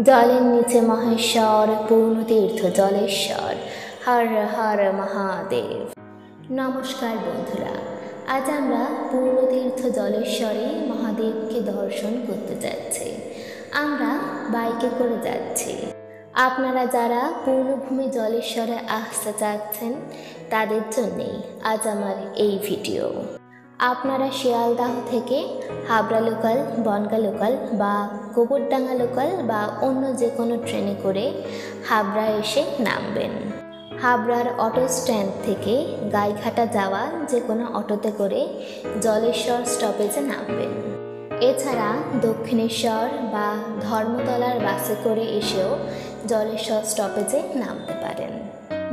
জলের নিচে মহেশ্বর পূর্ণতীর্থ জলেশ্বর। হর হর মহাদেব। নমস্কার বন্ধুরা, আজ আমরা পূর্ণতীর্থ জলেশ্বরে মহাদেবকে দর্শন করতে যাচ্ছি। আমরা বাইকে করে যাচ্ছি। আপনারা যারা পূর্ণভূমি জলেশ্বরে আসতে চাচ্ছেন, তাদের জন্যেই আজ আমার এই ভিডিও। আপনারা শিয়ালদাহ থেকে হাবড়া লোকাল, বনগা লোকাল বা গোবরডাঙ্গা লোকাল বা অন্য যে কোনো ট্রেনে করে হাবড়া এসে নামবেন। হাবড়ার অটো স্ট্যান্ড থেকে গাইঘাটা যাওয়া যে কোনো অটোতে করে জলেশ্বর স্টপেজে নামবেন। এছাড়া দক্ষিণেশ্বর বা ধর্মতলার বাসে করে এসেও জলেশ্বর স্টপেজে নামতে পারেন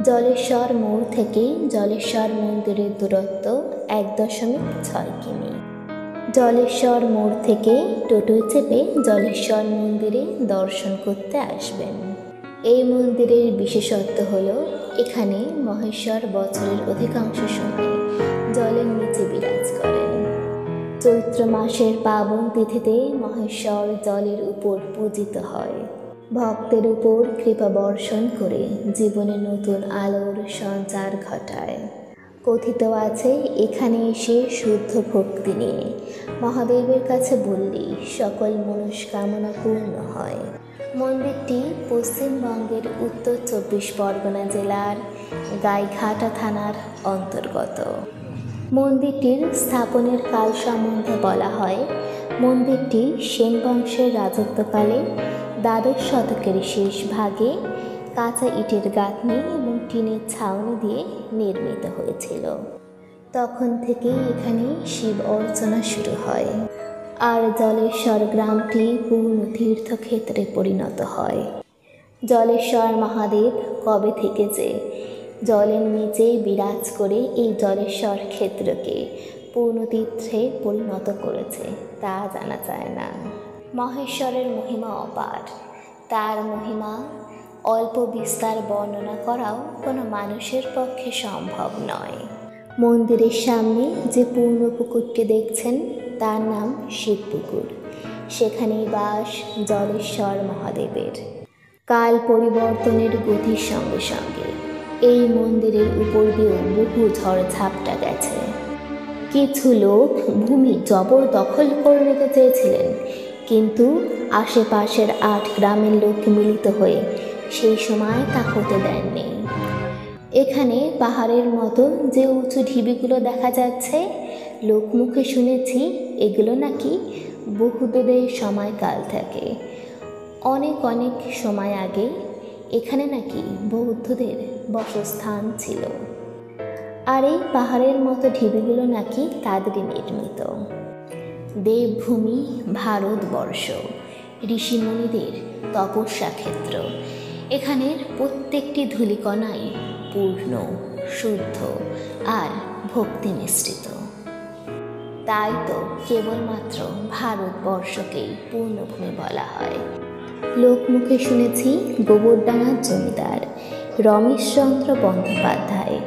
জলেশ্বর মোড় থেকে জলেশ্বর মন্দিরের দূরত্ব এক দশমিক ছয় কিমি। জলেশ্বর মোড় থেকে টোটোয় চেপে জলেশ্বর মন্দিরে দর্শন করতে আসবেন। এই মন্দিরের বিশেষত্ব হল, এখানে মহেশ্বর বছরের অধিকাংশ সময় জলের নিচে বিরাজ করেন। চৈত্র মাসের পাবন তিথিতে মহেশ্বর জলের উপর পূজিত হয়। ভক্তের উপর কৃপা বর্ষণ করে জীবনে নতুন আলোর সঞ্চার ঘটায়। কথিত আছে, এখানে এসে শুদ্ধ ভক্তি নিয়ে। মহাদেবের কাছে বললে, সকল মনস্কামনা পূর্ণ হয়। মন্দিরটি পশ্চিমবঙ্গের উত্তর চব্বিশ পরগনা জেলার গাইঘাটা থানার অন্তর্গত। মন্দিরটির স্থাপনের কাল সম্বন্ধে বলা হয়। মন্দিরটি সেন বংশের রাজত্বকালে দ্বাদশ শতকের শেষ ভাগে কাঁচা ইটের গাঁথনি এবং টিনের ছাউনি দিয়ে নির্মিত হয়েছিল। তখন থেকেই এখানে শিব অর্চনা শুরু হয়। আর জলেশ্বর গ্রামটি পূর্ণ তীর্থক্ষেত্রে পরিণত হয়। জলেশ্বর মহাদেব কবে থেকে যে জলের নিচে বিরাজ করে এই জলেশ্বর ক্ষেত্রকে পূর্ণতীর্থে পরিণত করেছে তা জানা যায় না। মহেশ্বরের মহিমা অপার। তার মহিমা, অল্প বিস্তার বর্ণনা করাও কোনো মানুষের পক্ষে সম্ভব নয়। মন্দিরের সামনে যে পূর্ণ পুকুরটি দেখছেন, তার নাম শিবপুকুর। সেখানেই বাস জলেশ্বর মহাদেবের। কাল পরিবর্তনের গতির সঙ্গে সঙ্গে এই মন্দিরের উপর দিয়েও বহু ঝড় ঝাপটা গেছে। কিছু লোক ভূমি জবরদখল করে নিতে চেয়েছিলেন কিন্তু আশেপাশের আট গ্রামের লোক মিলিত হয়ে সেই সময় তা হতে দেননি। এখানে পাহাড়ের মতো যে উঁচু ঢিবিগুলো দেখা যাচ্ছে, লোকমুখে শুনেছি এগুলো নাকি বহুদূরের সময়কাল থাকে। অনেক অনেক সময় আগে এখানে নাকি বৌদ্ধদের বসস্থান ছিল। আর এই পাহাড়ের মতো ঢিবিগুলো নাকি তাদেরই নির্মিত। দেবভূমি ভারতবর্ষ। ঋষিমণিদের তপস্যা ক্ষেত্র। এখানের প্রত্যেকটি ধূলিকণাই পূর্ণ, শুদ্ধ আর ভক্তি মিশ্রিত তাই তো কেবলমাত্র ভারতবর্ষকেই পূর্ণভূমি বলা হয়। লোকমুখে শুনেছি গোবরডাঙ্গার জমিদার রমেশচন্দ্র বন্দ্যোপাধ্যায়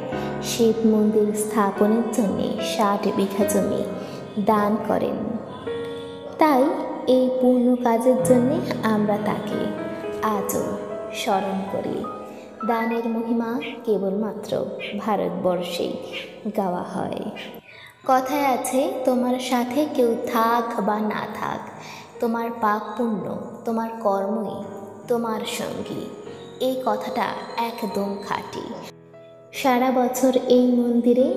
শিব মন্দির স্থাপনের জন্য ষাট বিঘা জমি দান করেন। তাই এই পূর্ণ কাজের জন্যে আমরা তাকে আজও স্মরণ করি। দানের মহিমা কেবলমাত্র ভারতবর্ষেই গাওয়া হয়। কথায় আছে, তোমার সাথে কেউ থাক বা না থাক, তোমার পাপ পুণ্য, তোমার কর্মই তোমার সঙ্গী। এই কথাটা একদম খাঁটি। সারা বছর এই মন্দিরে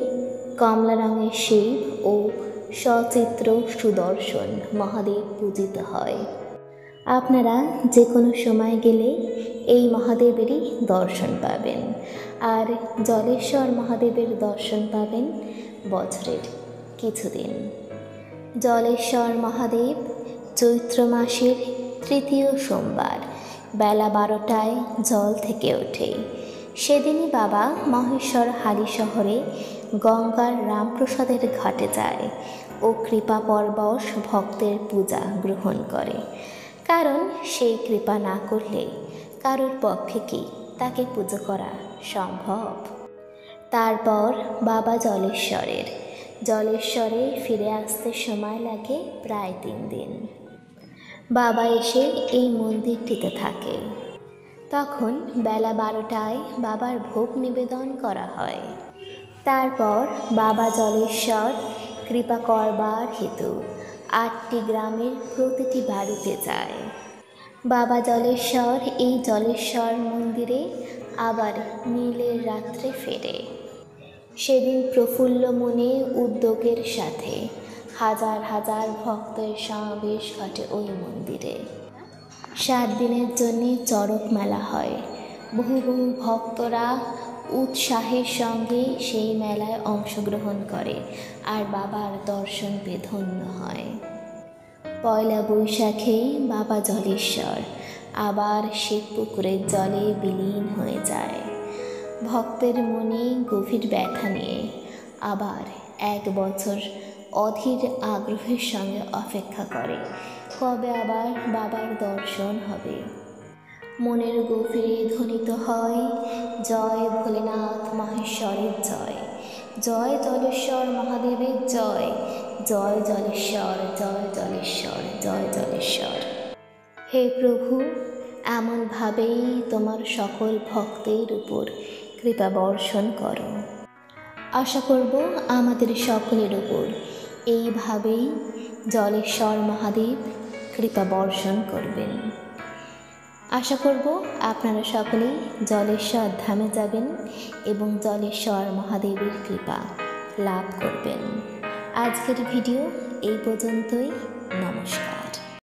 কমলা রঙের শিব ও সচিত্র সুদর্শন, মহাদেব পূজিত হয়। আপনারা যে কোনো সময় গেলে এই মহাদেবেরই দর্শন পাবেন। আর জলেশ্বর মহাদেবের দর্শন পাবেন বছরের কিছুদিন। জলেশ্বর মহাদেব চৈত্র মাসের তৃতীয় সোমবার বেলা বারোটায় জল থেকে ওঠে। সেদিনই বাবা মহেশ্বর হালি শহরে গঙ্গার রামপ্রসাদের ঘাটে যায় ও কৃপা পরবশ ভক্তের পূজা গ্রহণ করে। কারণ সেই কৃপা না করলে কারোর পক্ষে কি তাকে পুজো করা সম্ভব? তারপর বাবা জলেশ্বরের। জলেশ্বরে ফিরে আসতে সময় লাগে প্রায় তিন দিন। বাবা এসে এই মন্দিরটিতে থাকে। তখন বেলা বারোটায় বাবার ভোগ নিবেদন করা হয়। তারপর বাবা জলেশ্বর, কৃপা করবার হেতু, আটটি গ্রামের প্রতিটি বাড়িতে যায়। বাবা জলেশ্বর এই জলেশ্বর মন্দিরে আবার নীলের রাত্রে ফেরে। সেদিন প্রফুল্ল মনে উদ্যোগের সাথে হাজার হাজার ভক্তের সমাবেশ ঘটে ওই মন্দিরে। সাত দিনের জন্যে চড়ক মেলা হয়। বহু বহু ভক্তরা উৎসাহের সঙ্গে সেই মেলায় অংশগ্রহণ করে, আর বাবার দর্শন পেয়ে ধন্য হয়। পয়লা বৈশাখেই বাবা জলেশ্বর, আবার শিব পুকুরের জলে বিলীন হয়ে যায়। ভক্তের মনে গভীর ব্যথা নিয়ে, আবার এক বছর অধীর আগ্রহের সঙ্গে অপেক্ষা করে, কবে আবার বাবার দর্শন হবে? মনের গভীরে ধ্বনিত হয়। জয় ভোলেনাথ মহেশ্বরের জয়। জয় জলেশ্বর মহাদেবের জয়। জয় জলেশ্বর জয় জলেশ্বর জয় জলেশ্বর। হে প্রভু, এমনভাবেই তোমার সকল ভক্তের উপর কৃপা বর্ষণ করো। আশা করব আমাদের সকলের উপর এইভাবেই জলেশ্বর মহাদেব কৃপা বর্ষণ করবেন। আশা করব আপনারা সকলেই জলেশ্বর ধামে যাবেন এবং জলেশ্বর মহাদেবের কৃপা লাভ করবেন। আজকের ভিডিও এই পর্যন্তই।